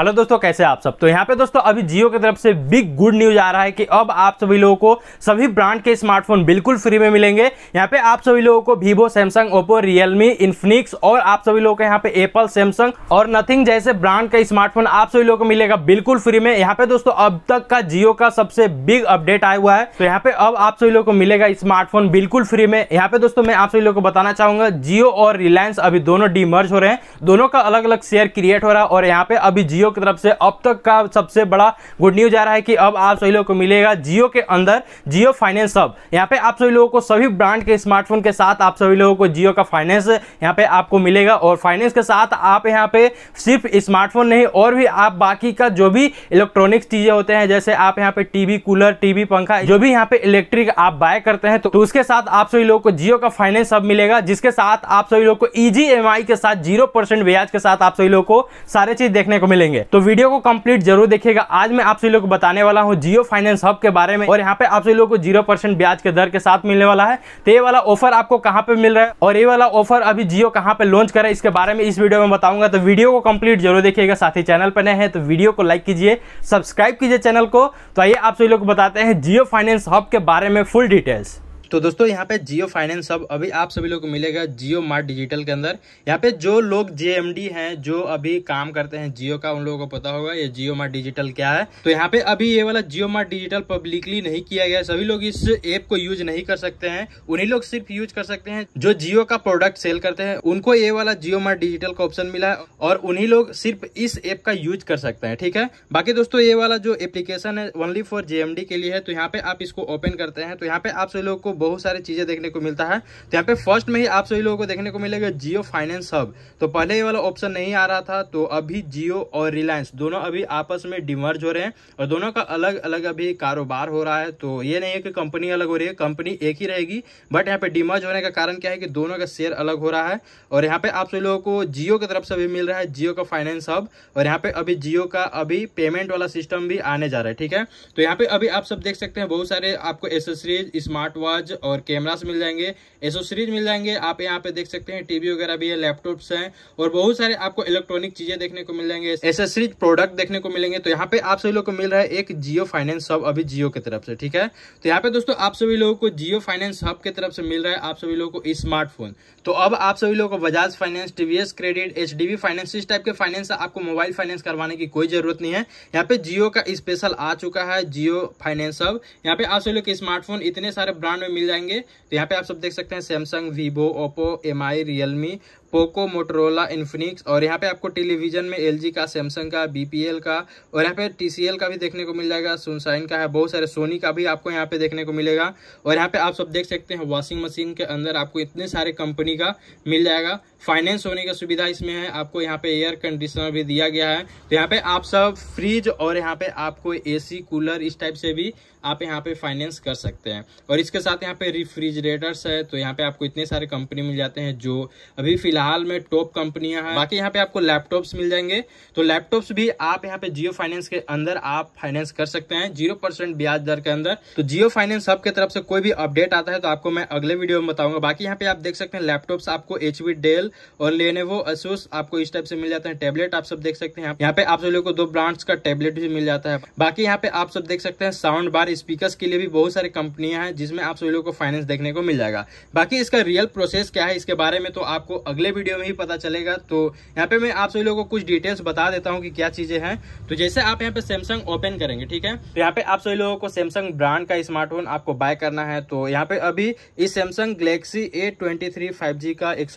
Hello दोस्तों, कैसे आप सब? तो यहाँ पे दोस्तों, अभी जियो की तरफ़ से बिग गुड न्यूज़ आ रहा है कि अब आप सभी लोगों को सभी ब्रांड के स्मार्टफ़ोन बिल्कुल फ्री में मिलेंगे। यहाँ पे आप सभी लोगों को Vivo Samsung Oppo Realme Infinix और आप सभी लोगों को यहाँ पे एप्पल सैमसंग और नथिंग जैसे ब्रांड का स्मार्टफ़ोन आप सभी लोगों को मिलेगा बिल्कुल फ्री में। यहाँ पे दोस्तों, अब तक का जियो का सबसे बिग अपडेट आया हुआ है। तो यहाँ पे अब आप सभी लोगों को मिलेगा स्मार्टफ़ोन बिल्कुल फ्री में। यहाँ पे दोस्तों, मैं आप सभी लोगों को बताना चाहूँगा, जियो और रिलायंस अभी दोनों डीमर्ज हो रहे हैं। दोनों का अलग अलग शेयर क्रिएट हो रहा है और यहाँ पे अभी जियो की तरफ़ से अब तक का सबसे बड़ा गुड न्यूज़ आ रहा है कि अब आप सभी लोगों को मिलेगा जियो के अंदर जियो फाइनेंस हब यहाँ पे आप सभी लोगों को सभी ब्रांड के स्मार्टफ़ोन के साथ आप सभी लोगों को जियो का फाइनेंस यहाँ पे आपको मिलेगा और फाइनेंस के साथ आप यहाँ पे सिर्फ़ स्मार्टफ़ोन नहीं और भी आप बाकी का जो भी इलेक्ट्रॉनिक्स चीज़ें होते हैं जैसे आप यहाँ पे टीवी कूलर टीवी पंखा जो भी यहाँ पे इलेक्ट्रिक आप बाय करते हैं तो, तो उसके साथ आप सभी लोगों को जियो का फाइनेंस हब मिलेगा जिसके साथ आप सभी लोगों को एम के साथ ज़ीरो ब्याज के साथ आप सभी लोगों को सारे चीज़ देखने को मिलेंगे। तो वीडियो को कंप्लीट ज़रूर देखिएगा। आज मैं आप सभी लोग को बताने वाला हूँ जियो फाइनेंस हब के बारे में और यहाँ पे आप सभी लोग को ज़ीरो ब्याज के दर के साथ मिलने वाला है। तो ये वाला ऑफ़र आपको कहाँ पे मिल रहा है और ये वाला ऑफ़र अभी जियो कहाँ पे लॉन्च करे इसके बारे में इस वीडियो में बताऊँगा। तो वीडियो को कंप्लीट ज़रूर देखिएगा। साथ ही चैनल पर नए हैं तो वीडियो को लाइक कीजिए, सब्सक्राइब कीजिए चैनल को। तो आइए आप सभी लोग बताते हैं जियो फाइनेंस हब के बारे में फुल डिटेल्स। तो दोस्तों, यहाँ पे जियो फाइनेंस अब अभी आप सभी लोग को मिलेगा जियो मार्ट डिजिटल के अंदर। यहाँ पे जो लोग जेएमडी हैं, जो अभी काम करते हैं जियो का, उन लोगों को पता होगा ये जियो मार्ट डिजिटल क्या है। तो यहाँ पे अभी ये वाला जियो मार्ट डिजिटल पब्लिकली नहीं किया गया। सभी लोग इस ऐप को यूज़ नहीं कर सकते हैं। उन्हीं लोग सिर्फ़ यूज़ कर सकते हैं जो जियो का प्रोडक्ट सेल करते हैं। उनको ये वाला जियो मार्ट डिजिटल का ऑप्शन मिला है और उन्हीं लोग सिर्फ़ इस ऐप का यूज़ कर सकते हैं, ठीक है? बाकी दोस्तों, ये वाला जो एप्लीकेशन है ओनली फॉर जेएमडी के लिए है। तो यहाँ पे आप इसको ओपन करते हैं। तो यहाँ पे आप सभी लोग को बहुत सारी चीज़ें देखने को मिलता है। तो यहाँ पे फ़र्स्ट में ही आप सभी लोगों को देखने को मिलेगा जियो फाइनेंस हब। तो पहले ये वाला ऑप्शन नहीं आ रहा था तो अभी जियो और रिलायंस दोनों अभी आपस में डिमर्ज हो रहे हैं और दोनों का अलग अलग अभी कारोबार हो रहा है। तो ये नहीं है कि कंपनी अलग हो रही है कंपनी एक ही रहेगी। बट यहाँ पे डिमर्ज होने का कारण क्या है कि दोनों का शेयर अलग हो रहा है। और यहाँ पे आप सभी लोगों को जियो की तरफ़ से भी मिल रहा है, जियो का फाइनेंस हब। और यहाँ पे अभी जियो का अभी पेमेंट वाला सिस्टम भी आने जा रहा है, ठीक है? तो यहाँ पे अभी आप सब देख सकते हैं, बहुत सारे आपको एसेसरीज स्मार्ट वॉच और कैमरास मिल जाएँगे एसोसरीज मिल जाएँगे, आप यहाँ पे देख सकते हैं, टीवी वगैरह भी है लैपटॉप्स हैं, और बहुत सारे आपको इलेक्ट्रॉनिक चीज़ें देखने को मिल जाएँगे एसेसरीज प्रोडक्ट देखने को मिलेंगे। तो यहाँ पे आप सभी लोग को मिल रहा है एक जियो फाइनेंस हब अभी जियो की तरफ़ से, ठीक है? तो यहाँ पे दोस्तों आप सभी लोगों को जियो फाइनेंस हब की तरफ़ से मिल रहा है आप सभी लोगों को स्मार्टफ़ोन तो अब आप सभी लोगों को Bajaj finance TVS credit H finance इस टाइप के फाइनेंस आपको मोबाइल फाइनेंस करवाने की कोई ज़रूरत नहीं है। यहाँ पे जियो का स्पेशल आ चुका है जियो फाइनेंस हब यहाँ पे आप सभी लोग स्मार्टफ़ोन इतने सारे ब्रांड में मिल जाएँगे। तो यहाँ पे आप सब देख सकते हैं Samsung Vivo Oppo M I Realme Poco Motorola Infinix और यहाँ पे आपको टेलीविज़न में एलजी का सैमसंग का बीपीएल का और यहाँ पे टीसीएल का भी देखने को मिल जाएगा सुनसाइन का है बहुत सारे सोनी का भी आपको यहाँ पे देखने को मिलेगा और यहाँ पे आप सब देख सकते हैं वॉशिंग मशीन के अंदर आपको इतने सारे कंपनी का मिल जाएगा फाइनेंस होने का सुविधा इसमें है आपको यहाँ पे एयर कंडीशनर भी दिया गया है तो यहाँ पे आप सब फ्रिज और यहाँ पे आपको एसी कूलर इस टाइप से भी आप यहाँ पे फाइनेंस कर सकते हैं और इसके साथ यहाँ पे रिफ्रिजरेटर्स है तो यहाँ पे आपको इतने सारे कंपनी मिल जाते हैं जो अभी फ़िलहाल में टॉप कंपनियाँ हैं। बाकी यहाँ पे आपको लैपटॉप्स मिल जाएँगे। तो लैपटॉप्स भी आप यहाँ पे जियो फाइनेंस के अंदर आप फाइनेंस कर सकते हैं, ज़ीरो परसेंट ब्याज दर के अंदर। तो जियो फाइनेंस हब की तरफ़ से कोई भी अपडेट आता है तो आपको मैं अगले वीडियो में बताऊँगा। बाकी यहाँ पे आप देख सकते हैं लैपटॉप्स, आपको एच डेल और लेने वो असूस आपको इस टाइप से मिल जाते हैं। टेबलेट आप सब देख सकते हैं यहाँ पे। आप सब लोग को दो ब्रांड्स का टेबलेट भी मिल जाता है। बाकी यहाँ पे आप सब देख सकते हैं साउंड बार स्पीकर के लिए भी बहुत सारी कंपनियाँ हैं जिसमें आप सभी लोग को फाइनेंस देखने को मिल जाएगा। बाकी इसका रियल प्रोसेस क्या है, इसके बारे में तो आपको अगले वीडियो में ही पता चलेगा। तो यहाँ पे मैं आप सभी लोगों को कुछ डिटेल्स बता देता हूँ कि क्या चीज़ें हैं। तो जैसे आप यहाँ पे सैमसंग ओपन करेंगे, ठीक है? तो यहाँ पे आप सभी लोगों को सैमसंग ब्रांड का स्मार्टफ़ोन आपको बाय करना है। तो यहाँ पे अभी इस सैमसंग गलेक्सी ए ट्वेंटी का एक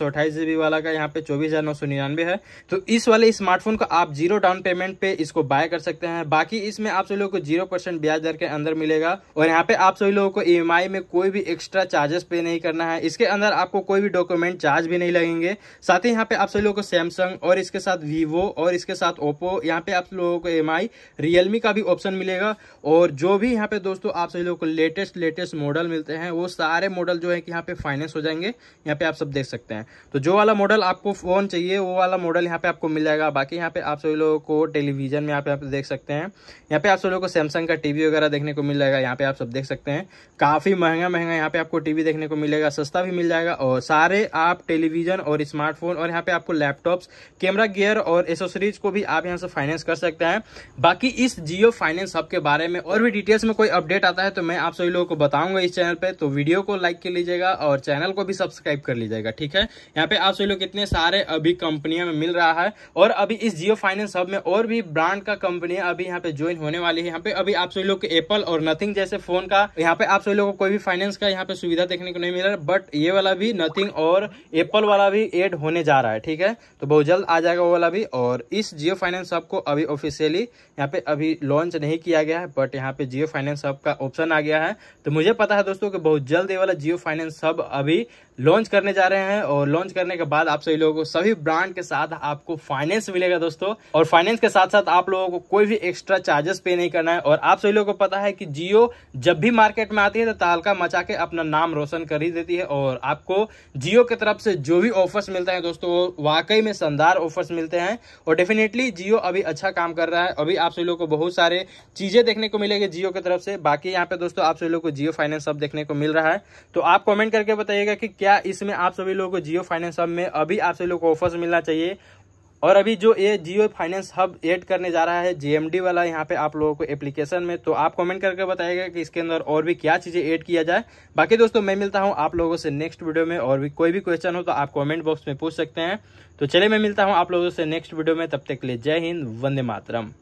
वाला का यहाँ पे चौबीस है। तो इस वाले स्मार्टफ़ोन को आप ज़ीरो डाउन पेमेंट पे इसको बाय कर सकते हैं। बाकी इसमें आप सभी लोगों को ज़ीरो ब्याज दर के अंदर मिलेगा। और यहाँ पे आप सभी लोगों को EMI में कोई भी एक्स्ट्रा चार्जेस पे नहीं करना है। इसके अंदर आपको कोई भी डॉक्यूमेंट चार्ज भी नहीं लगेंगे। साथ ही यहाँ पे आप सभी लोगों को सैमसंग और इसके साथ वीवो और इसके साथ ओप्पो यहाँ पे आप लोगों को एम रियलमी का भी ऑप्शन मिलेगा और जो भी यहाँ पे दोस्तों आप सभी लोगों को लेटेस्ट लेटेस्ट मॉडल मिलते हैं वो सारे मॉडल जो है कि यहाँ पे फाइनेंस हो जाएँगे यहाँ पे आप सब देख सकते हैं तो जो वाला मॉडल आपको फ़ोन चाहिए वो वाला मॉडल यहाँ पे आपको मिल जाएगा बाकी यहाँ पे आप सभी लोगों को टेलीविज़न में यहाँ पे आप देख सकते हैं यहाँ पे आप सभी लोगों को सैमसंग का टीवी वगैरह देखने को मिल जाएगा यहाँ पे आप सब देख सकते हैं काफ़ी महँगा महँगा यहाँ पे आपको टीवी देखने को मिलेगा सस्ता भी मिल जाएगा और सारे आप टेलीविज़न और स्मार्टफ़ोन और यहाँ पे आपको लैपटॉप्स कैमरा गियर और एसोसरीज को भी आप यहाँ से फाइनेंस कर सकते हैं। बाकी इस जियो फाइनेंस हब के बारे में और भी डिटेल्स में कोई अपडेट आता है तो मैं आप सभी लोगों को बताऊँगा इस चैनल पे। तो वीडियो को लाइक कर लीजिएगा और चैनल को भी सब्सक्राइब कर लीजिएगा, ठीक है? यहाँ पे आप सभी लोग कितने सारे अभी कंपनियों में मिल रहा है और अभी इस जियो फाइनेंस हब में और भी ब्रांड का कंपनी अभी यहाँ पे ज्वाइन होने वाली है। यहाँ पे अभी आप सभी लोग एप्पल और नथिंग जैसे फ़ोन का, यहाँ पे आप सभी लोग को कोई भी फाइनेंस का यहाँ पे सुविधा देखने को नहीं मिल रहा बट ये वाला भी नथिंग और एप्पल वाला भी एड होने जा रहा है, ठीक है? तो बहुत जल्द आ जाएगा वो वाला भी और इस जियो फाइनेंस हब को अभी ऑफिशियली यहाँ पे अभी लॉन्च नहीं किया गया है बट यहाँ पे जियो फाइनेंस हब का ऑप्शन आ गया है। तो मुझे पता है दोस्तों कि बहुत जल्द ये वाला जियो फाइनेंस हब अभी लॉन्च करने जा रहे हैं और लॉन्च करने के बाद आप सभी लोगों को, सभी ब्रांड के साथ आपको फाइनेंस मिलेगा दोस्तों और फाइनेंस के साथ साथ आप लोगों को कोई भी एक्स्ट्रा चार्जेस पे नहीं करना है और आप सभी लोगों को पता है कि जियो जब भी मार्केट में आती है तो तालका मचा के अपना नाम रोशन कर ही देती है और आपको जियो की तरफ़ से जो भी ऑफर्स मिलते हैं दोस्तों, वो वाकई में शानदार ऑफर्स मिलते हैं। और डेफिनेटली जियो अभी अच्छा काम कर रहा है। अभी आप सभी लोग को बहुत सारे चीज़ें देखने को मिलेगी जियो की तरफ़ से। बाकी यहाँ पे दोस्तों, आप सभी लोग को जियो फाइनेंस सब देखने को मिल रहा है। तो आप कॉमेंट करके बताइएगा कि क्या इसमें आप सभी लोग को जियो फाइनेंस अब में अभी आप सभी लोग को ऑफर्स मिलना चाहिए। और अभी जो ये जियो फाइनेंस हब ऐड करने जा रहा है, जीएमडी वाला यहाँ पे आप लोगों को एप्लीकेशन में तो आप कमेंट करके बताएगा कि इसके अंदर और भी क्या चीज़ें ऐड किया जाए। बाकी दोस्तों, मैं मिलता हूँ आप लोगों से नेक्स्ट वीडियो में, और भी कोई भी क्वेश्चन हो तो आप कॉमेंट बॉक्स में पूछ सकते हैं। तो चलिए, मैं मिलता हूँ आप लोगों से नेक्स्ट वीडियो में, तब तक के लिए जय हिंद, वंदे मातरम।